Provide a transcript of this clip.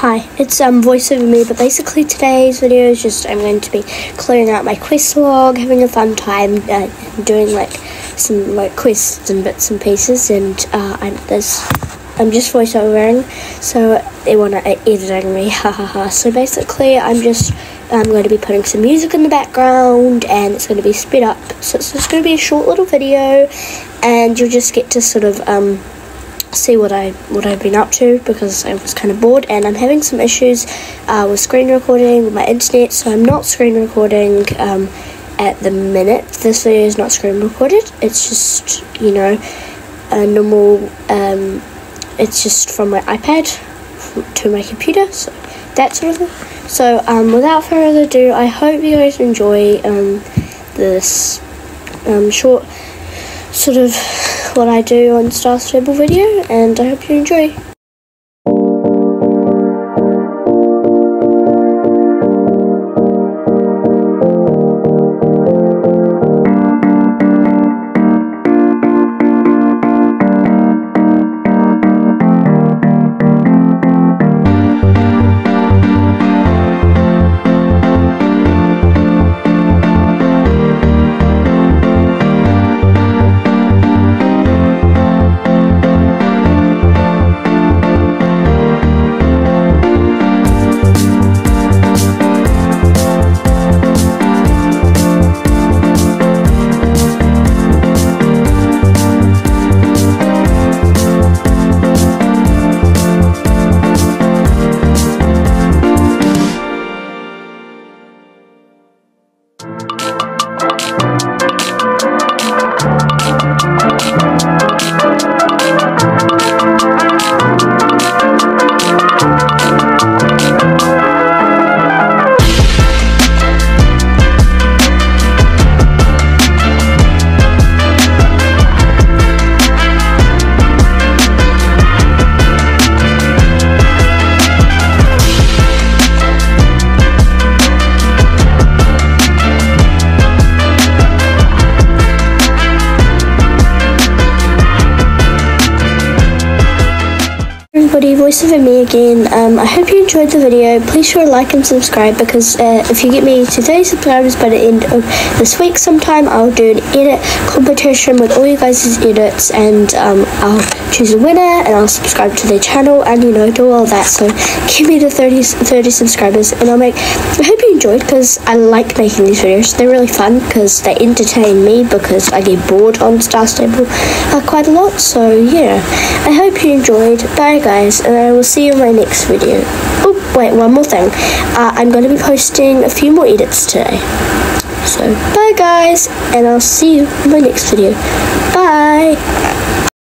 Hi, it's um voice over me, but basically today's video is just I'm going to be clearing out my quest log, having a fun time, uh, doing like some like quests and bits and pieces, and uh, I'm there's I'm just voiceovering, so they want to editing me, ha ha ha. So basically, I'm just I'm going to be putting some music in the background, and it's going to be sped up. So it's just going to be a short little video, and you'll just get to sort of um see what I what I've been up to because I was kind of bored and I'm having some issues uh, with screen recording with my internet so I'm not screen recording um, at the minute. This video is not screen recorded. It's just you know a normal um, it's just from my iPad to my computer so that sort of thing. So um, without further ado I hope you guys enjoy um, this um, short sort of what I do on Star Stable video, and I hope you enjoy. Everybody, voice me again. Um, I hope you enjoyed the video. Please sure like and subscribe because uh, if you get me to 30 subscribers by the end of this week sometime, I'll do an edit competition with all you guys' edits and um, I'll choose a winner and I'll subscribe to their channel and you know, do all that. So give me the 30, 30 subscribers and I'll make, I hope you enjoyed because I like making these videos. They're really fun because they entertain me because I get bored on Star Stable uh, quite a lot. So yeah, I hope you enjoyed. Bye guys guys, and I will see you in my next video. Oh, wait, one more thing. Uh, I'm going to be posting a few more edits today. So, bye guys, and I'll see you in my next video. Bye!